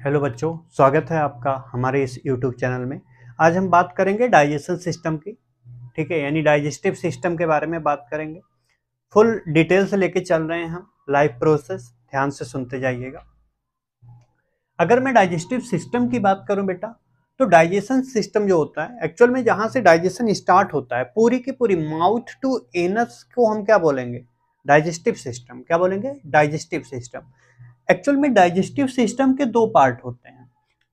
Hello बच्चों, स्वागत है आपका हमारे इस यूट्यूब चैनल में। आज हम बात करेंगे डाइजेशन सिस्टम की, ठीक है? यानी डाइजेस्टिव सिस्टम के बारे में बात करेंगे। फुल डिटेल से लेके चल रहे हैं हम, लाइव प्रोसेस, ध्यान से सुनते जाइएगा। अगर मैं डाइजेस्टिव सिस्टम की बात करूँ बेटा तो डाइजेशन सिस्टम जो होता है, एक्चुअल में जहाँ से डाइजेशन स्टार्ट होता है, पूरी की पूरी माउथ टू एनस को हम क्या बोलेंगे? Digestive system. क्या बोलेंगे? Digestive system. एक्चुअल में डाइजेस्टिव सिस्टम के दो पार्ट होते हैं।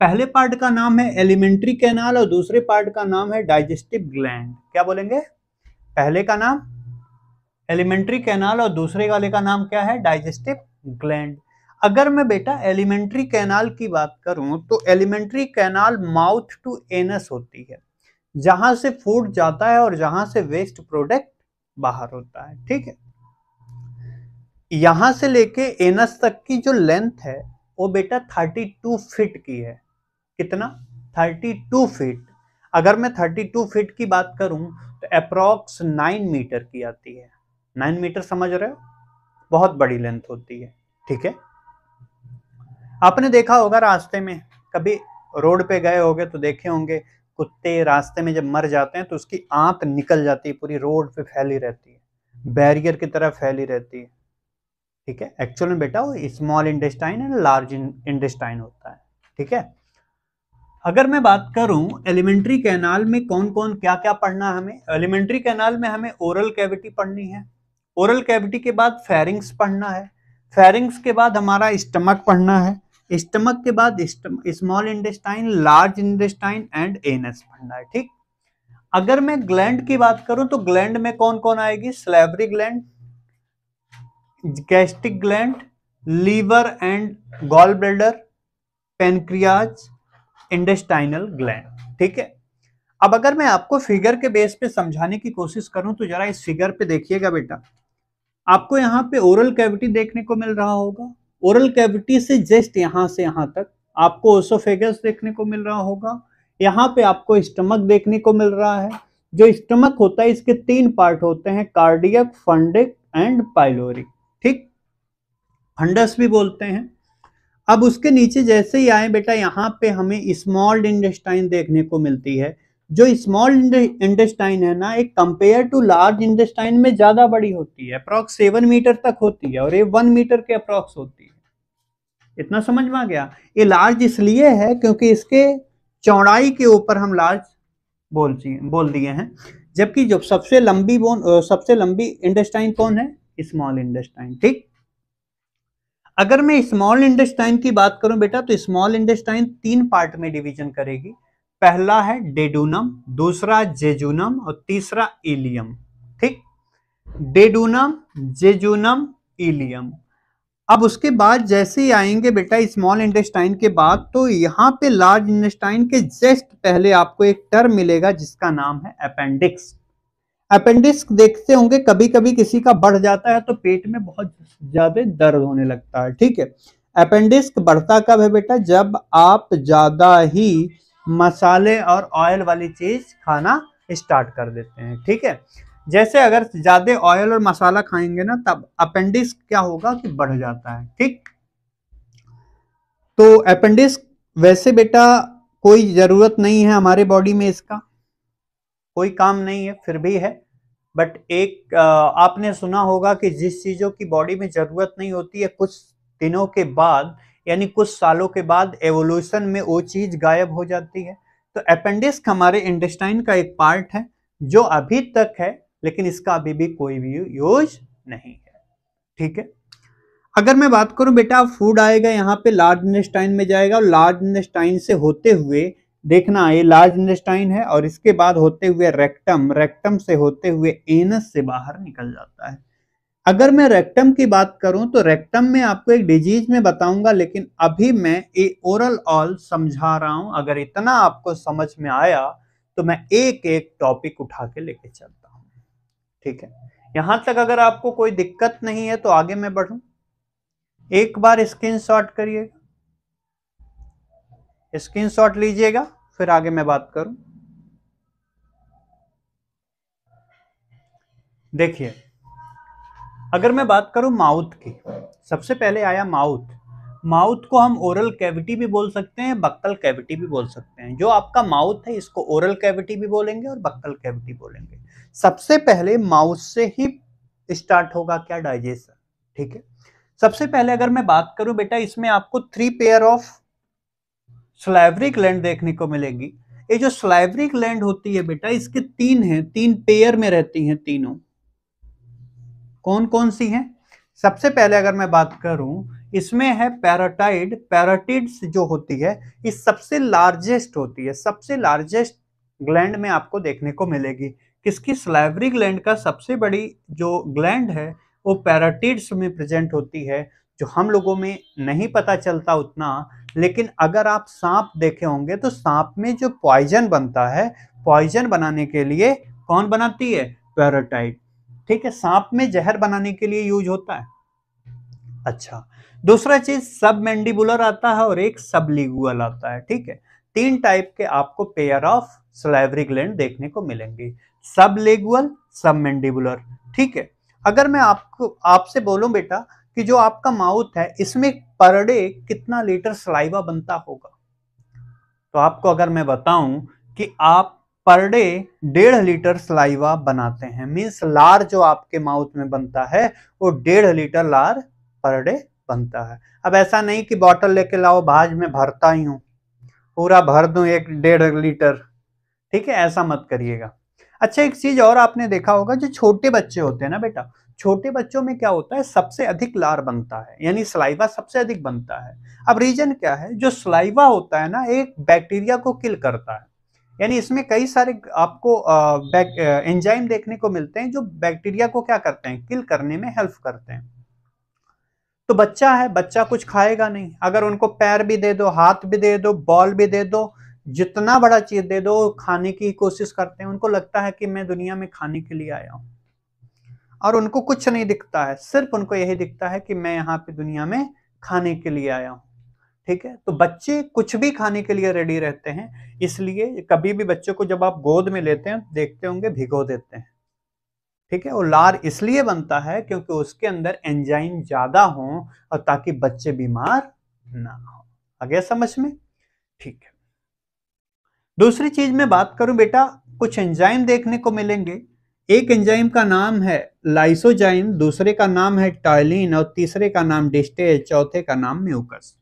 पहले पार्ट का नाम है एलिमेंट्री कैनाल और दूसरे पार्ट का नाम है डाइजेस्टिव ग्लैंड। क्या बोलेंगे? पहले का नाम एलिमेंट्री कैनाल और दूसरे वाले का नाम क्या है? Digestive gland. अगर मैं बेटा एलिमेंट्री कैनाल की बात करूँ तो alimentary canal mouth to anus होती है। जहाँ से फ़ूड जाता है और जहाँ से वेस्ट प्रोडक्ट बाहर होता है, ठीक है? यहाँ से लेके एनस तक की जो लेंथ है, वो बेटा 32 फीट की है। कितना? 32 फीट। अगर मैं 32 फीट की बात करूँ तो अप्रोक्स 9 मीटर की आती है। 9 मीटर समझ रहे हो? बहुत बड़ी लेंथ होती है। ठीक है? आपने देखा होगा रास्ते में, कभी रोड पे गए होंगे तो देखे होंगे, कुत्ते रास्ते में जब मर जाते हैं तो उसकी आंत निकल जाती है, पूरी रोड पे फैली रहती है। बैरियर की तरह फैली रहती है। ठीक है? एक्चुअल में बेटा वो small intestine and large intestine होता है, ठीक है? अगर मैं बात करूँ एलिमेंट्री कैनाल में कौन कौन क्या क्या पढ़ना है हमें? एलिमेंट्री कैनाल में हमें ओरल कैविटी पढ़नी है। ओरल कैविटी के बाद फेरिंग्स पढ़ना है। फेरिंग्स के बाद हमारा स्टमक पढ़ना है। स्टमक के बाद small intestine large intestine and anus पढ़ना है, ठीक? अगर मैं ग्लैंड की बात करूँ तो ग्लैंड में कौन कौन आएगी? Salivary gland gastric gland, liver and gall bladder pancreas intestinal gland, ठीक है? अब अगर मैं आपको फिगर के बेस पे समझाने की कोशिश करूँ तो जरा इस फिगर पे देखिएगा बेटा। आपको यहाँ पे ओरल कैविटी देखने को मिल रहा होगा। ओरल कैविटी से जस्ट यहाँ से यहाँ तक आपको ओसोफेगस देखने को मिल रहा होगा। यहाँ पे आपको स्टमक देखने को मिल रहा है। जो स्टमक होता है, इसके तीन पार्ट होते हैं, कार्डियक, फंडिक एंड पाइलोरिक। ठीक? फंडस भी बोलते हैं। अब उसके नीचे जैसे ही आए, बेटा, यहाँ पे हमें स्मॉल इंडेस्टाइन देखने को मिलती है। जो स्मॉल इंडेस्टाइन है ना, एक कंपेयर टू लार्ज इंडेस्टाइन में ज़्यादा बड़ी होती है। अप्रॉक्स सेवन मीटर तक होती है और ये वन मीटर के अप्रॉक्स होती है। इतना समझ में आ गया? ये लार्ज इसलिए है क्योंकि इसके चौड़ाई के ऊपर हम लार्ज बोल बोल दिए हैं। जबकि जो सबसे लंबी बोन सबसे लंबी इंडेस्टाइन कौन है? स्मॉल इंडेस्टाइन ठीक? अगर मैं स्मॉल इंडेस्टाइन की बात करूँ बेटा तो स्मॉल इंडेस्टाइन तीन पार्ट में डिवीज़न करेगी। पहला है डेडूनम दूसरा जेजूनम और तीसरा इलियम ठीक? डेडूनम जेजूनम इलियम अब उसके बाद जैसे ही आएँगे बेटा स्मॉल इंटेस्टाइन के बाद तो यहाँ पे लार्ज इंटेस्टाइन के जस्ट पहले आपको एक टर्म मिलेगा जिसका नाम है अपेंडिक्स अपेंडिक्स देखते होंगे कभी कभी किसी का बढ़ जाता है तो पेट में बहुत ज़्यादा दर्द होने लगता है, ठीक है? अपेंडिक्स बढ़ता कब है बेटा? जब आप ज़्यादा ही मसाले और ऑयल वाली चीज़ खाना स्टार्ट कर देते हैं, ठीक है? जैसे अगर ज़्यादा ऑयल और मसाला खाएँगे ना, तब अपेंडिक्स क्या होगा कि बढ़ जाता है, ठीक? तो अपेंडिक्स, वैसे बेटा कोई ज़रूरत नहीं है हमारे बॉडी में इसका। कोई काम नहीं है, फिर भी है। बट एक आपने सुना होगा कि जिस चीज़ों की बॉडी में ज़रूरत नहीं होती है, कुछ दिनों के बाद, यानी कुछ सालों के बाद एवोल्यूशन में वो चीज़ गायब हो जाती है। तो अपेंडिक्स हमारे इंटेस्टाइन का एक पार्ट है, जो अभी तक है, लेकिन इसका अभी भी कोई भी यूज़ नहीं है। ठीक है? अगर मैं बात करूँ बेटा फ़ूड आएगा यहाँ पे लार्ज इंटेस्टाइन में जाएगा और लार्ज इंटेस्टाइन से होते हुए देखना, ये लार्ज इंटेस्टाइन है और इसके बाद होते हुए रेक्टम रेक्टम से होते हुए एनस से बाहर निकल जाता है। अगर मैं रेक्टम की बात करूँ तो रेक्टम में आपको एक डिज़ीज़ में बताऊँगा, लेकिन अभी मैं ए ओरल ऑल समझा रहा हूँ। अगर इतना आपको समझ में आया तो मैं एक एक टॉपिक उठा के लेके चलता हूँ। ठीक है? यहाँ तक अगर आपको कोई दिक्कत नहीं है तो आगे मैं बढ़ू। एक बार स्क्रीन शॉट करिएगा। स्क्रीन शॉट लीजिएगा, फिर आगे मैं बात करूँ। देखिए, अगर मैं बात करूँ माउथ की, सबसे पहले आया माउथ। माउथ को हम ओरल कैविटी भी बोल सकते हैं, बक्कल कैविटी भी बोल सकते हैं। जो आपका माउथ है, इसको ओरल कैविटी भी बोलेंगे और बक्कल कैविटी बोलेंगे। सबसे पहले माउथ से ही स्टार्ट होगा क्या? डाइजेशन, ठीक है? सबसे पहले अगर मैं बात करूँ, बेटा, इसमें आपको three pair of salivary gland देखने को मिलेगी। ये जो स्लाइवरी ग्लैंड होती है बेटा, इसके तीन हैं, तीन पेयर में रहती हैं तीनों। कौन कौन सी हैं? सबसे पहले अगर मैं बात करूँ, इसमें है पैराटाइड पैराटिड्स जो होती है, ये सबसे लार्जेस्ट होती है। सबसे लार्जेस्ट ग्लैंड में आपको देखने को मिलेगी। किसकी? स्लाइवरी ग्लैंड का सबसे बड़ी जो ग्लैंड है, वो पैराटिड्स में प्रेजेंट होती है, जो हम लोगों में नहीं पता चलता उतना। लेकिन अगर आप सांप देखे होंगे तो सांप में जो पॉइजन बनता है पॉइजन बनाने के लिए कौन बनाती है? पैराटाइड ठीक है, सांप में जहर बनाने के लिए यूज़ होता है। अच्छा दूसरा चीज़ सब मैंडिबुलर आता है और एक सब लिगुअल आता है, ठीक है। तीन टाइप के आपको पेयर ऑफ़ स्लाइवरी ग्लैंड देखने को मिलेंगे। सब लेगुअल सब मैंडिबुलर ठीक है। अगर मैं आपको, आपसे बोलूँ बेटा कि जो आपका माउथ है, इसमें पर डे कितना लीटर सलाइवा बनता होगा? तो आपको अगर मैं बताऊँ कि आप पर डे डेढ़ लीटर सलाइवा बनाते हैं मीन्स लार जो आपके माउथ में बनता है, वो डेढ़ लीटर लार पर डे बनता है। अब ऐसा नहीं कि बॉटल लेके लाओ, भाज में भरता ही हूँ, पूरा भर दूँ एक डेढ़ लीटर, ठीक है? ऐसा मत करिएगा। अच्छा एक चीज़ और आपने देखा होगा, जो छोटे बच्चे होते हैं ना बेटा, छोटे बच्चों में क्या होता है, सबसे अधिक लार बनता है, यानी स्लाइवा सबसे अधिक बनता है। अब रीजन क्या है, जो स्लाइवा होता है ना, एक बैक्टीरिया को किल करता है। यानी इसमें कई सारे आपको एंजाइम देखने को मिलते हैं, जो बैक्टीरिया को क्या करते हैं, किल करने में हेल्प करते हैं। तो बच्चा है, बच्चा कुछ खाएगा नहीं। अगर उनको पैर भी दे दो, हाथ भी दे दो, बॉल भी दे दो जितना बड़ा चीज़ दे दो, खाने की कोशिश करते हैं, उनको लगता है कि मैं दुनिया में खाने के लिए आया हूँ। और उनको कुछ नहीं दिखता है, सिर्फ़ उनको यही दिखता है कि मैं यहाँ पे दुनिया में खाने के लिए आया हूँ। ठीक है? तो बच्चे कुछ भी खाने के लिए रेडी रहते हैं, इसलिए कभी भी बच्चों को जब आप गोद में लेते हैं, देखते होंगे, भिगो देते हैं। ठीक है? वो लार इसलिए बनता है क्योंकि उसके अंदर एंजाइम ज़्यादा हो और ताकि बच्चे बीमार ना हो। आगे समझ में? ठीक है। दूसरी चीज़ में बात करूँ बेटा, कुछ एंजाइम देखने को मिलेंगे। एक एंजाइम का नाम है लाइसोजाइम दूसरे का नाम है टाइलिन और तीसरे का नाम डिस्टेज चौथे का नाम म्यूकस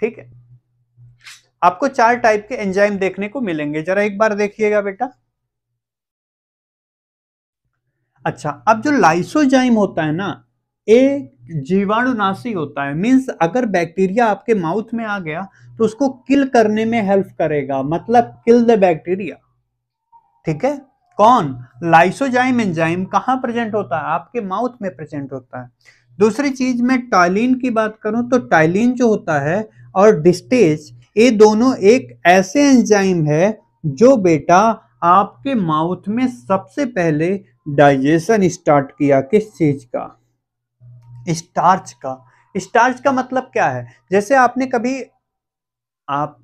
ठीक है? आपको चार टाइप के एंजाइम देखने को मिलेंगे। जरा एक बार देखिएगा बेटा। अच्छा अब जो लाइसोजाइम होता है ना एक जीवाणुनाशी होता है। मींस अगर बैक्टीरिया आपके माउथ में आ गया तो उसको किल करने में हेल्प करेगा। मतलब किल द बैक्टीरिया ठीक है? कौन? लाइसोजाइम एंजाइम कहाँ प्रेजेंट होता है? आपके माउथ में प्रेजेंट होता है। दूसरी चीज़ मैं टाइलिन की बात करूँ तो टाइलिन जो होता है और डिस्टेज ये दोनों एक ऐसे एंजाइम है, जो बेटा आपके माउथ में सबसे पहले डाइजेशन स्टार्ट किया किस चीज़ का? स्टार्च का। स्टार्च का मतलब क्या है? जैसे आपने कभी आप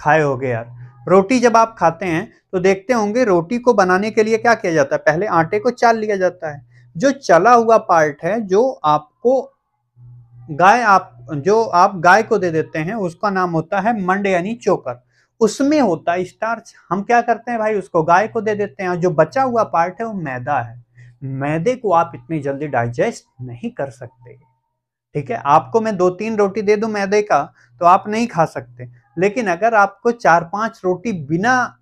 खाए होगे यार, रोटी जब आप खाते हैं तो देखते होंगे रोटी को बनाने के लिए क्या किया जाता है? पहले आटे को चाल लिया जाता है। जो चला हुआ पार्ट है, जो आपको गाय आप, जो आप गाय को दे देते हैं, उसका नाम होता है मंड यानी चोकर। उसमें होता है स्टार्च। हम क्या करते हैं भाई उसको? गाय को दे देते हैं और जो बचा हुआ पार्ट है, वो मैदा है। मैदे को आप इतनी जल्दी डाइजेस्ट नहीं कर सकते। ठीक है? आपको मैं दो तीन रोटी दे दूँ मैदे का तो आप नहीं खा सकते। लेकिन अगर आपको चार पाँच रोटी बिना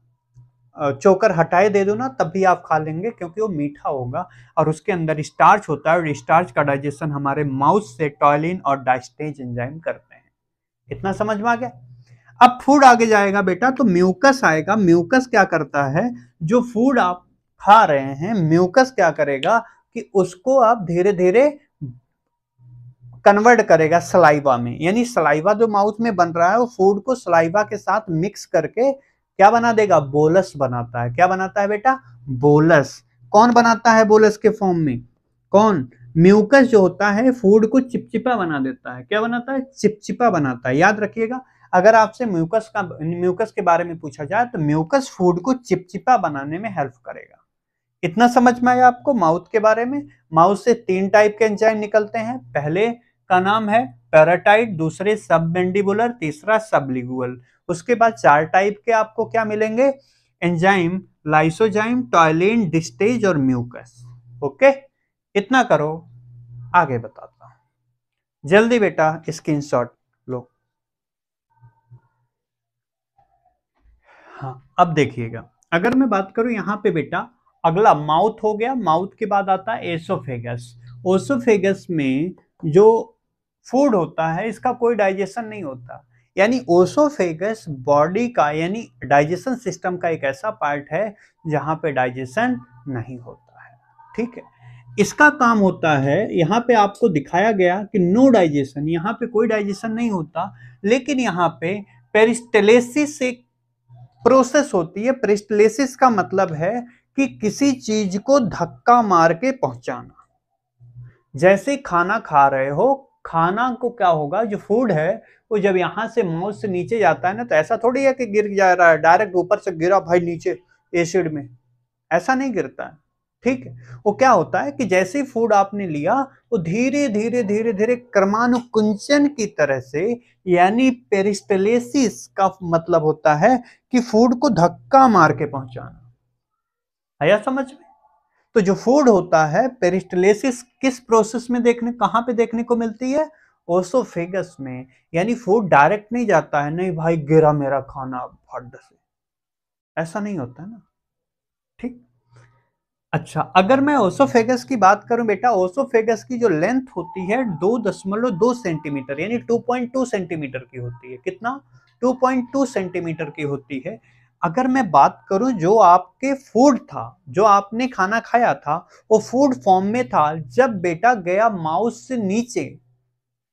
चोकर हटाए दे दो ना, तब भी आप खा लेंगे, क्योंकि वो मीठा होगा और उसके अंदर स्टार्च होता है और स्टार्च का डाइजेशन हमारे माउथ से टॉयलिन और डाइस्टेज एंजाइम करते हैं। इतना समझ में आ गया? अब फ़ूड आगे जाएगा बेटा तो म्यूकस आएगा। म्यूकस क्या करता है? जो फ़ूड आप खा रहे हैं, म्यूकस क्या करेगा कि उसको आप धीरे धीरे कन्वर्ट करेगा सलाइवा में। यानी सलाइवा जो माउथ में बन रहा है, वो फ़ूड को सलाइवा के साथ मिक्स करके क्या बना देगा? बोलस बनाता है। क्या बनाता है बेटा? बोलस। कौन बनाता है बोलस के फॉर्म में? कौन? म्यूकस जो होता है, फ़ूड को चिपचिपा बना देता है। क्या बनाता है? चिपचिपा बनाता है। याद रखिएगा, अगर आपसे म्यूकस का म्यूकस के बारे में पूछा जाए तो म्यूकस फ़ूड को चिपचिपा बनाने में हेल्प करेगा। इतना समझ में आया आपको माउथ के बारे में? माउथ से तीन टाइप के एंजाइम निकलते हैं। पहले का नाम है पैराटाइट, दूसरे सब मेंडिबुलर तीसरा सबलिगुअल। उसके बाद चार टाइप के आपको क्या मिलेंगे? एंजाइम, लाइसोजाइम, टॉयलिन, डिस्टेज और म्यूकस। ओके? इतना करो। आगे बताता हूँ। जल्दी बेटा स्क्रीनशॉट लो। हाँ अब देखिएगा। अगर मैं बात करूँ यहाँ पे बेटा अगला माउथ हो गया, माउथ के बाद आता है एसोफेगस। ओसोफेगस में जो फ़ूड होता है, इसका कोई डाइजेशन नहीं होता। यानी ओसोफेगस बॉडी का, यानी डाइजेशन सिस्टम का एक ऐसा पार्ट है, जहाँ पे डाइजेशन नहीं होता है। ठीक है? इसका काम होता है, यहाँ पे आपको दिखाया गया कि नो डाइजेशन, यहाँ पे कोई डाइजेशन नहीं होता, लेकिन यहाँ पे पेरिस्टेलेसिस एक प्रोसेस होती है। पेरिस्टेलेसिस का मतलब है कि किसी चीज़ को धक्का मार के पहुंचाना। जैसे खाना खा रहे हो, खाना को क्या होगा? जो फ़ूड है, वो जब यहाँ से माउथ से नीचे जाता है ना तो ऐसा थोड़ी है कि गिर जा रहा है डायरेक्ट ऊपर से गिरा भाई नीचे एसिड में। ऐसा नहीं गिरता है। ठीक है? वो क्या होता है कि जैसे फ़ूड आपने लिया, वो धीरे धीरे धीरे धीरे क्रमानुकुंचन की तरह से, यानी पेरिस्टलेसिस का मतलब होता है कि फ़ूड को धक्का मार के पहुंचाना। आया समझ में? तो जो फ़ूड होता है पेरिस्टलेसिस किस प्रोसेस में देखने, कहाँ पे देखने को मिलती है? ओसोफेगस में, यानी फ़ूड डायरेक्ट नहीं जाता है, नहीं भाई गिरा मेरा खाना फट से। ऐसा नहीं होता ना? ठीक? अच्छा अगर मैं ओसोफेगस की बात करूँ बेटा ओसोफेगस की जो लेंथ होती है, दो दशमलव दो सेंटीमीटर यानी 2.2 सेंटीमीटर की होती है। कितना? 2.2 सेंटीमीटर की होती है। अगर मैं बात करूँ जो आपके फ़ूड था, जो आपने खाना खाया था, वो फ़ूड फॉर्म में था, जब बेटा गया माउस से नीचे,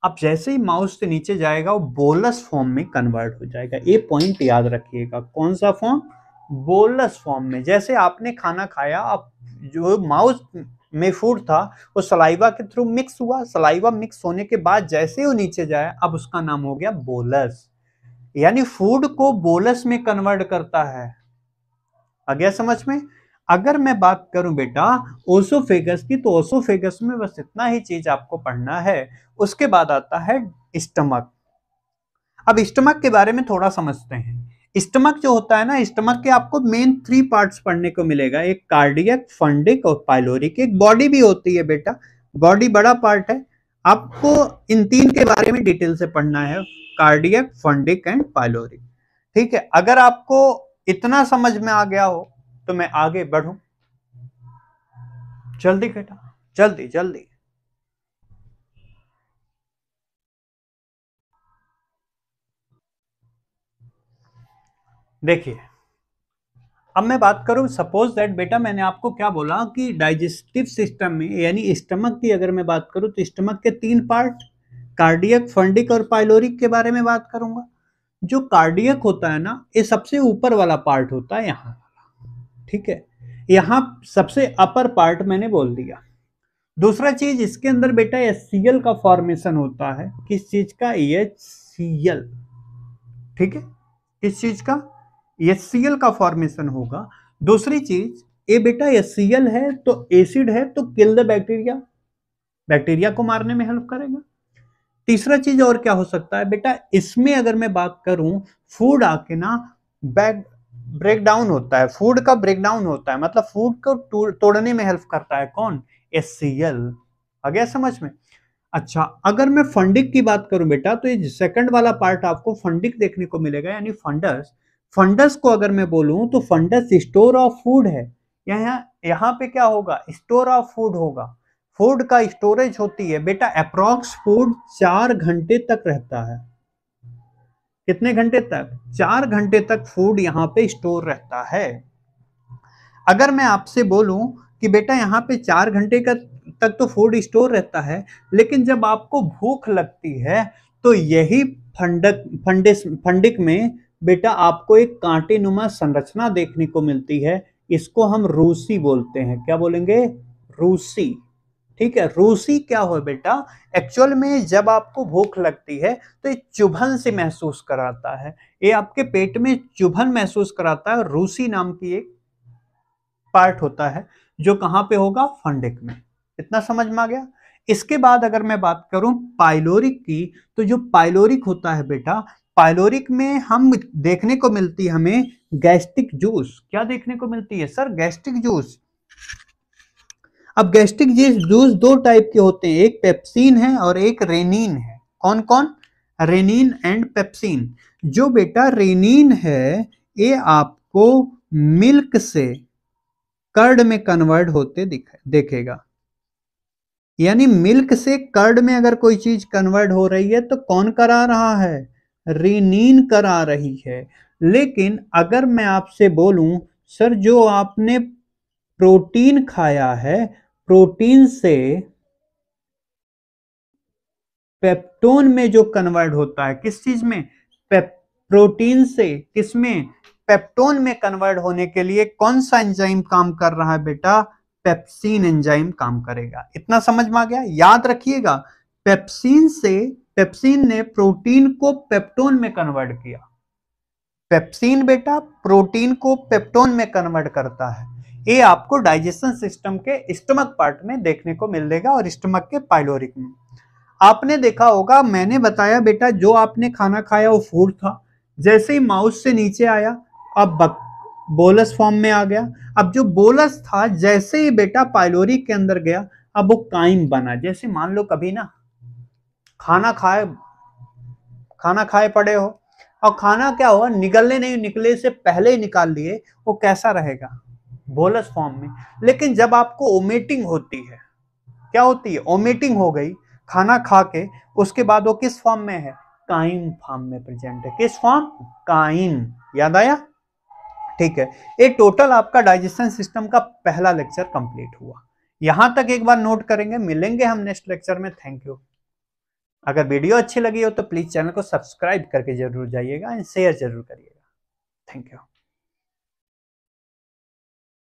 अब जैसे ही माउस से नीचे जाएगा, वो बोलस फॉर्म में कन्वर्ट हो जाएगा। ये पॉइंट याद रखिएगा। कौन सा फॉर्म बोलस फॉर्म में। जैसे आपने खाना खाया, अब जो माउस में फ़ूड था, वो सलाइवा के थ्रू मिक्स हुआ। सलाइवा मिक्स होने के बाद जैसे ही वो नीचे जाए, अब उसका नाम हो गया बोलस यानी फ़ूड को बोलस में कन्वर्ट करता है। आ गया समझ में? अगर मैं बात करूँ बेटा ओसोफेगस की तो ओसोफेगस में बस इतना ही चीज़ आपको पढ़ना है। उसके बाद आता है स्टमक अब स्टमक के बारे में थोड़ा समझते हैं। स्टमक जो होता है ना स्टमक के आपको मेन थ्री पार्ट्स पढ़ने को मिलेगा। एक कार्डियक फंडिक और पाइलोरिक एक बॉडी भी होती है बेटा। बॉडी बड़ा पार्ट है। आपको इन तीन के बारे में डिटेल से पढ़ना है। कार्डियक, फंडिक एंड पाइलोरिक ठीक है, अगर आपको इतना समझ में आ गया हो तो मैं आगे बढ़ू। जल्दी बेटा, जल्दी जल्दी। देखिए, अब मैं बात करूँ सपोज़ दैट बेटा मैंने आपको क्या बोला कि डाइजेस्टिव सिस्टम में, यानी स्टमक की अगर मैं बात करूँ तो स्टमक के तीन पार्ट कार्डियक, फंडिक और पाइलोरिक के बारे में बात करूँगा। जो कार्डियक होता है ना, ये सबसे ऊपर वाला पार्ट होता है यहाँ। ठीक है? यहाँ सबसे अपर पार्ट मैंने बोल दिया। दूसरा चीज़, इसके अंदर बेटा एस का फॉर्मेशन होता है। किस चीज़ का? एच ठीक है? किस चीज़ का? एच का फॉर्मेशन होगा। दूसरी चीज़, ये बेटा एस है तो एसिड है तो किल द बैक्टीरिया। बैक्टीरिया को मारने में हेल्प करेगा। तीसरा चीज़ और क्या हो सकता है? बेटा, इसमें अगर मैं बात करूँ फ़ूड आके ना बैक ब्रेक डाउन होता है। फ़ूड का ब्रेक डाउन होता है। मतलब फ़ूड को तोड़ने में हेल्प करता है। कौन? एस सी एल आ गया समझ में? अच्छा अगर मैं फंडिक की बात करूँ बेटा तो ये सेकंड वाला पार्ट आपको फंडिक देखने को मिलेगा, यानी फंडस फंडस को अगर मैं बोलूँ तो फंडस स्टोर ऑफ़ फ़ूड है। यहाँ यहाँ पे क्या होगा? स्टोर ऑफ़ फ़ूड होगा। फ़ूड का स्टोरेज होती है, बेटा अप्रोक्स फ़ूड चार घंटे तक रहता है। कितने घंटे तक? चार घंटे तक फ़ूड यहाँ पे स्टोर रहता है। अगर मैं आपसे बोलूँ कि बेटा, यहाँ पे चार घंटे का तक तो फ़ूड स्टोर रहता है, लेकिन जब आपको भूख लगती है तो यही फंडक, फंडिस, फंडिक में बेटा आपको एक कांटे नुमा संरचना देखने को मिलती है। इसको हम रूसी बोलते हैं। क्या बोलेंगे? रूसी। ठीक है, रूसी क्या हो बेटा? एक्चुअल में जब आपको भूख लगती है तो ये चुभन से महसूस कराता है। ये आपके पेट में चुभन महसूस कराता है, रूसी नाम की एक पार्ट होता है, जो कहाँ पे होगा? फंडिक में। इतना समझ में आ गया? इसके बाद अगर मैं बात करूँ पाइलोरिक की तो जो पाइलोरिक होता है बेटा पाइलोरिक में हम देखने को मिलती हमें गैस्ट्रिक जूस। क्या देखने को मिलती है, सर? Gastric juice. अब गैस्ट्रिक जूस दो टाइप के होते हैं, एक पेप्सिन है और एक रेनिन है। कौन कौन? रेनिन एंड पेप्सिन जो बेटा रेनिन है, ये आपको मिल्क से कर्ड में कन्वर्ट होते देखेगा। यानी मिल्क से कर्ड में अगर कोई चीज़ कन्वर्ट हो रही है तो कौन करा रहा है? रेनिन करा रही है। लेकिन अगर मैं आपसे बोलूँ, सर, जो आपने प्रोटीन खाया है प्रोटीन से पेप्टोन में जो कन्वर्ट होता है, किस चीज़ में? प्रोटीन से किसमें पेप्टोन में कन्वर्ट होने के लिए कौन सा एंजाइम काम कर रहा है बेटा? पेप्सिन एंजाइम काम करेगा। इतना समझ में आ गया? याद रखिएगा, पेप्सिन से, पेप्सिन ने प्रोटीन को पेप्टोन में कन्वर्ट किया। पेप्सिन बेटा, प्रोटीन को पेप्टोन में कन्वर्ट करता है। ये आपको डाइजेशन सिस्टम के स्टमक पार्ट में देखने को मिल देगा और स्टमक के पाइलोरिक में। आपने देखा होगा, मैंने बताया बेटा, जो आपने खाना खाया वो फ़ूड था। जैसे ही माउस से नीचे आया, अब बक, बोलस फॉर्म में आ गया। अब जो बोलस था, जैसे ही बेटा पाइलोरिक के अंदर गया, अब वो काइम बना। जैसे मान लो कभी ना, खाना खाए खाना खाए पड़े हो, और खाना क्या हुआ निकलने नहीं निकले से पहले ही निकाल लिए वो कैसा रहेगा? बोलस फॉर्म में। लेकिन जब आपको ओमेटिंग होती है, क्या होती है? ओमेटिंग हो गई, खाना खा के, उसके बाद वो किस फॉर्म में है? काइम फॉर्म में प्रेजेंट है। किस फॉर्म? काइम याद आया? ठीक है। ये टोटल आपका डाइजेशन सिस्टम का पहला लेक्चर कंप्लीट हुआ। यहाँ तक एक बार नोट करेंगे, मिलेंगे हम नेक्स्ट लेक्चर में। थैंक यू अगर वीडियो अच्छी लगी हो तो प्लीज़ चैनल को सब्सक्राइब करके ज़रूर जाइएगा एंड शेयर ज़रूर करिएगा। Thank you